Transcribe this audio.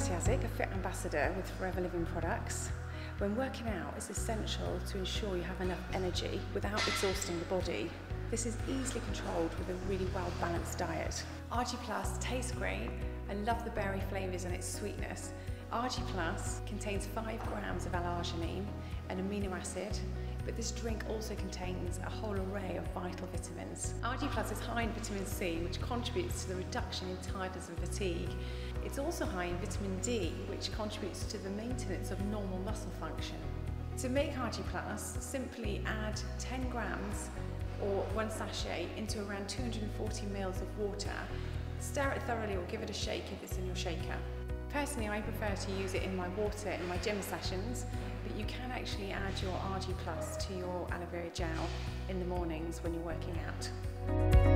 A fit ambassador with Forever Living products. When working out, it's essential to ensure you have enough energy without exhausting the body. This is easily controlled with a really well balanced diet. ARGI+ tastes great. I love the berry flavours and its sweetness. ARGI+ contains 5 grams of L-arginine, an amino acid, but this drink also contains a whole array of vital vitamins. ARGI+ is high in vitamin C, which contributes to the reduction in tiredness and fatigue. It's also high in vitamin D, which contributes to the maintenance of normal muscle function. To make ARGI+, simply add 10 grams or one sachet into around 240 ml of water. Stir it thoroughly or give it a shake if it's in your shaker. Personally, I prefer to use it in my water in my gym sessions, but you can actually add your ARGI+ to your aloe vera gel in the mornings when you're working out.